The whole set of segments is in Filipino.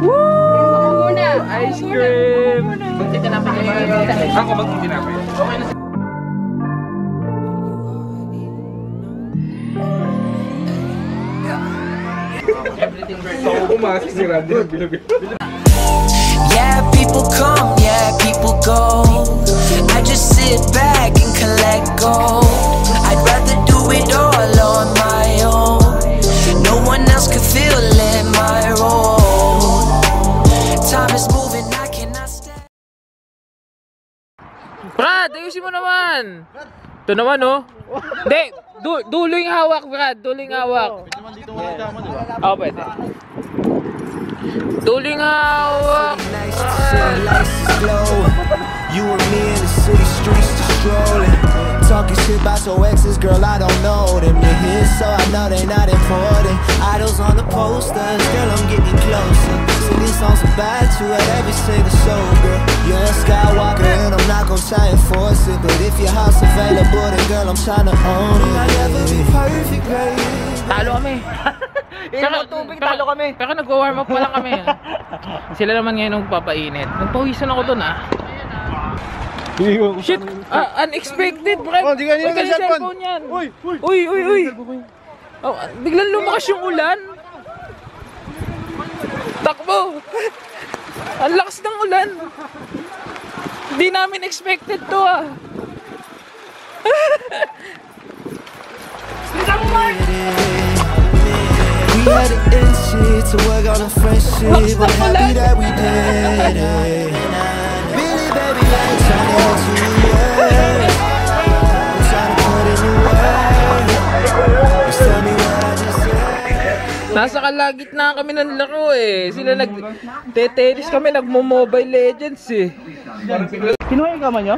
Woo! Ice cream! Yeah, people come, yeah, people go. I just sit back and collect gold. I'd rather do it all on my own. No one else could feel it, Time is moving, I cannot stand. Brad, ayusin mo naman. Ito naman, oh. Hindi, du dulo yung hawak, Brad. Dulo yung hawak. Oo, pwede. Dulo yung hawak. Nice to see the lights is glowing. You and me in the city streets just strolling. Talking shit about your exes, girl, I don't know them. You're here, so I know they not important. Idols on the posters, girl, I'm getting closer. See these songs about you at every single show, girl. You're a skywalker, and I'm not gonna try and force it. But if your house available, then girl, I'm trying to own it. I'll never be perfect, baby. Talo kami. Inom ng tubig, talo kami. Pero nagwa-warm up pa lang kami. Sila naman ngayon nagpapainit. Nagpawisan ako dun, ah. Shit! Ah, unexpected, Brad! Oh, di ka nila Huwag ka ng ng cellphone. yan. Uy, uy. Uy, uy, uy! Oh, biglang lumakas yung ulan. Takbo! Ang lakas ng ulan. Hindi namin expected to, ah. We had to end shit to work on a friendship, but happy that we did it. Nasa kalagitnaan kami ng laro eh. Sila nag... Tetenis kami, nagmo-mobile legends eh. Kinuha yung kama nyo?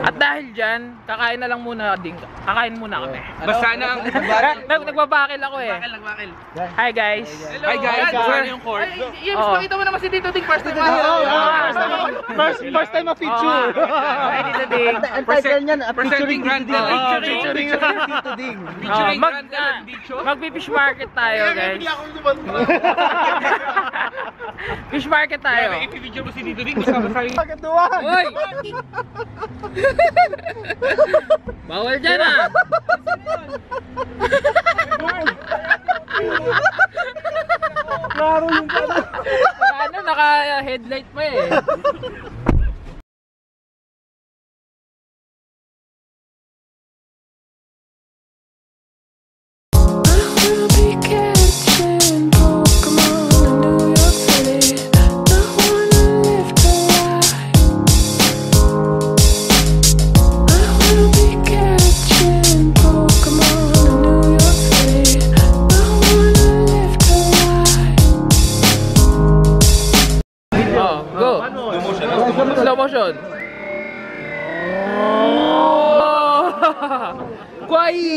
At dahil dyan, kakain na lang muna din. Kakain muna kami. Basta na ang... Nag nagbabakil ako eh. Hi guys. Hi guys, na yung court. Yes, pakita mo naman si Tito Ding first time. First, first time ma-feature. Hi Tito Ding. Ang title niyan, ah, Presenting featuring Grand Tito Ding. Ding. Ah, Featuring Tito Ding. Oh, Featuring ah, Ding. magpi-fish market tayo guys. Fish market tayo. I-video mo si Dito sa akin. Pagkatuwa. Uy! Bawal dyan ah! Klaro yung kama. Ano, naka-headlight pa eh.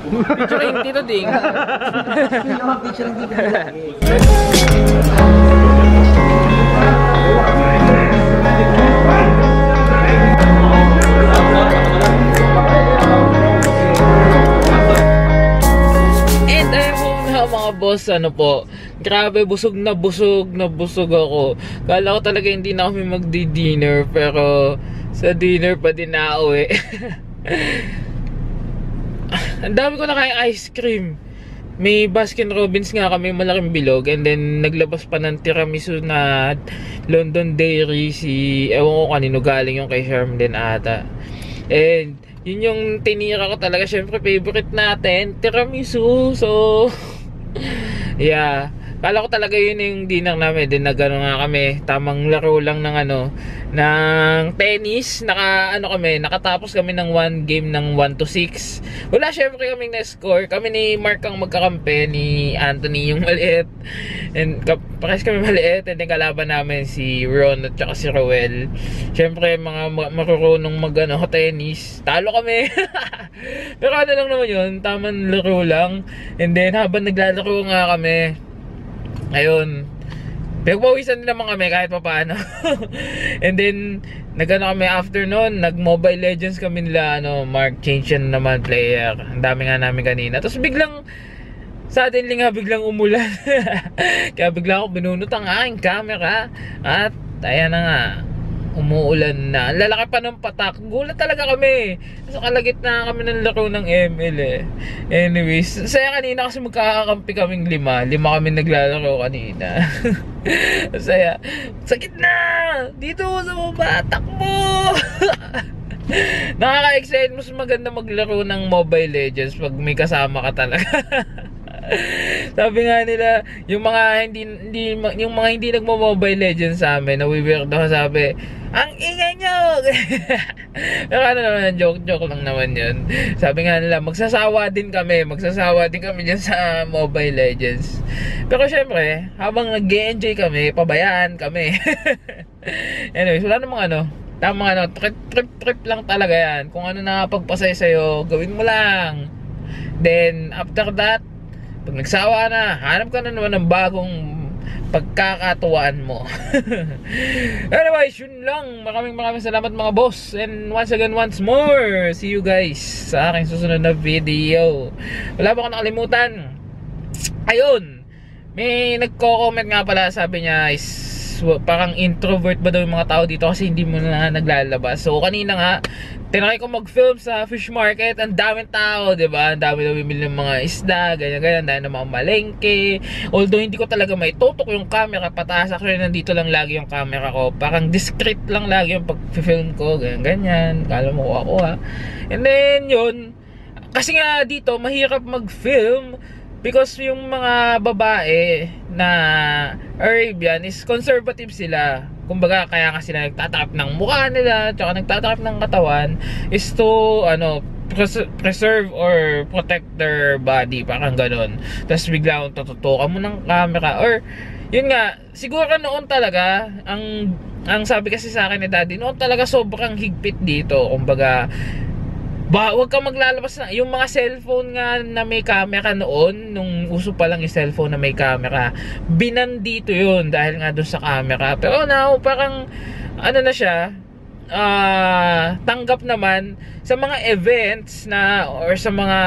Tito Ding. Featuring Tito Ding. And ayun po nga mga boss, ano po, grabe busog na busog na busog ako. Kala ko talaga hindi na kami magdi-dinner, pero sa dinner pa din na uwi. Ang dami ko na kaya ice cream. May Baskin Robbins nga kami malaking bilog and then naglabas pa ng tiramisu na London Dairy si ewan ko kanino galing yung kay Herm din ata. And yun yung tinira ko talaga syempre favorite natin tiramisu. So yeah. Kala ko talaga yun yung dinner namin. Then nagano nga kami. Tamang laro lang ng ano, ng tennis. Naka, ano kami, nakatapos kami ng one game ng 1 to 6. Wala syempre kaming na-score. Kami ni Mark ang magkakampi, ni Anthony yung maliit. And pares kami maliit. And then kalaban namin si Ron at saka si Roel. Syempre mga ma- marurunong mag ano, tennis. Talo kami. Pero ano lang naman yun, tamang laro lang. And then habang naglalaro nga kami, ayun, Pinagpawisan din naman kami kahit pa paano. And then, nagano kami after noon, nag-Mobile Legends kami nila, ano, Mark, change yan naman player. Ang dami nga namin kanina. Tapos biglang, suddenly nga biglang umulan. Kaya bigla ako binunot ang aking camera. At, ayan na nga, umuulan na. Lalaki pa ng patak. Gulat talaga kami. Sa kalagitnaan kami ng laro ng ML eh. Anyways, saya kanina kasi magkakakampi kaming lima. Lima kami naglalaro kanina. saya. Sakit na! Dito sa baba, takbo! Nakaka-excite. Mas maganda maglaro ng Mobile Legends pag may kasama ka talaga. Sabi nga nila, yung mga hindi, hindi yung mga hindi nagmo-Mobile Legends sa amin, nawiweird ako sabi, ang ingay nyo! Pero ano naman, joke-joke lang naman yun. Sabi nga nila, magsasawa din kami, magsasawa din kami dyan sa Mobile Legends. Pero syempre, habang nag enjoy kami, pabayaan kami. Anyways, wala namang ano, tamang ano, trip, trip, trip lang talaga yan. Kung ano nakapagpasay sa'yo, gawin mo lang. Then, after that, pag nagsawa na, hanap ka na naman ng bagong pagkakatuwaan mo. Anyways, yun lang. Maraming maraming salamat mga boss. And once again, once more, see you guys sa aking susunod na video. Wala ba ko nakalimutan? Ayun, may nagko-comment nga pala, sabi niya is parang introvert ba daw yung mga tao dito kasi hindi mo na naglalabas. So kanina nga, tinry ko mag-film sa fish market, ang daming tao, 'di ba? Ang dami daw bibili ng mga isda, ganyan ganyan, dahil ng mga malengke. Although hindi ko talaga may tutok yung camera pataas, actually nandito lang lagi yung camera ko. Parang discreet lang lagi yung pag-film ko, ganyan ganyan. Kala mo ko ako ha. And then yun, kasi nga dito mahirap mag-film because yung mga babae na Arabian is conservative sila. Kumbaga kaya nga sila nagtatakip ng mukha nila, tsaka nagtatakip ng katawan is to ano pres- preserve or protect their body, parang ganon. Tapos bigla akong tututukan mo ng camera or yun nga, siguro noon talaga ang ang sabi kasi sa akin ni daddy, noon talaga sobrang higpit dito. Kumbaga, ba, wag kang maglalabas na yung mga cellphone nga na may camera noon nung uso pa lang yung cellphone na may camera binan dito yun dahil nga doon sa camera. Pero now parang ano na siya ah tanggap naman sa mga events na or sa mga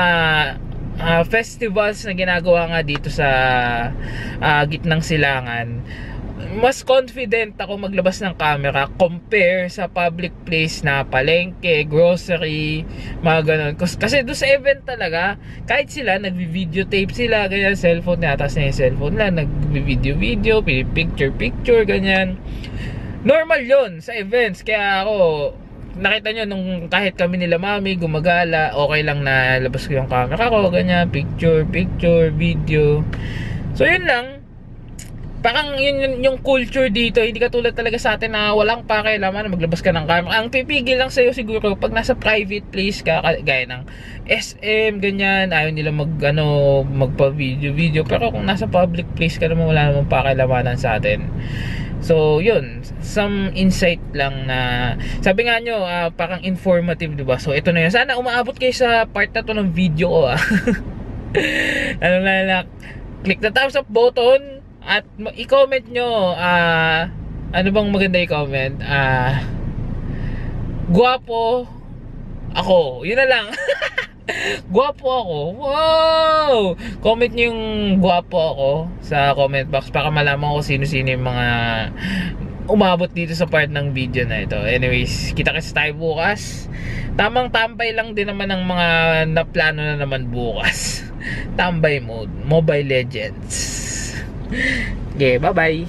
ah, festivals na ginagawa nga dito sa ah, gitnang silangan mas confident ako maglabas ng camera compare sa public place na palengke, grocery, mga ganun. Kasi, doon sa event talaga, kahit sila, nagvi-videotape sila, ganyan, cellphone na, tapos na yung cellphone lang, nagvi-video-video, picture-picture, ganyan. Normal yon sa events, kaya ako, nakita nyo nung kahit kami nila mami gumagala, okay lang na labas ko yung camera ko, ganyan, picture, picture, video. So yun lang, parang yun, yun yung culture dito hindi katulad talaga sa atin na walang pakialaman maglabas ka ng camera ang pipigil lang sa'yo siguro pag nasa private place ka gaya ng SM ganyan ayaw nila mag ano magpa video video pero kung nasa public place ka naman wala namang pakialamanan sa atin So, yun. Some insight lang na... Sabi nga nyo, ah, parang informative, di ba? So, ito na yun. Sana umaabot kayo sa part na to ng video ko, ah. ano na na, click the thumbs up button at i-comment nyo, ah, ano bang maganda i-comment? Ah, guwapo ako. Yun na lang. guwapo ako. Wow! Comment nyo yung guwapo ako sa comment box para malaman ko sino-sino yung mga umabot dito sa part ng video na ito. Anyways, kita kasi tayo bukas. Tamang tambay lang din naman ng mga naplano na naman bukas. Tambay mode. Mobile Legends. Okay, bye-bye.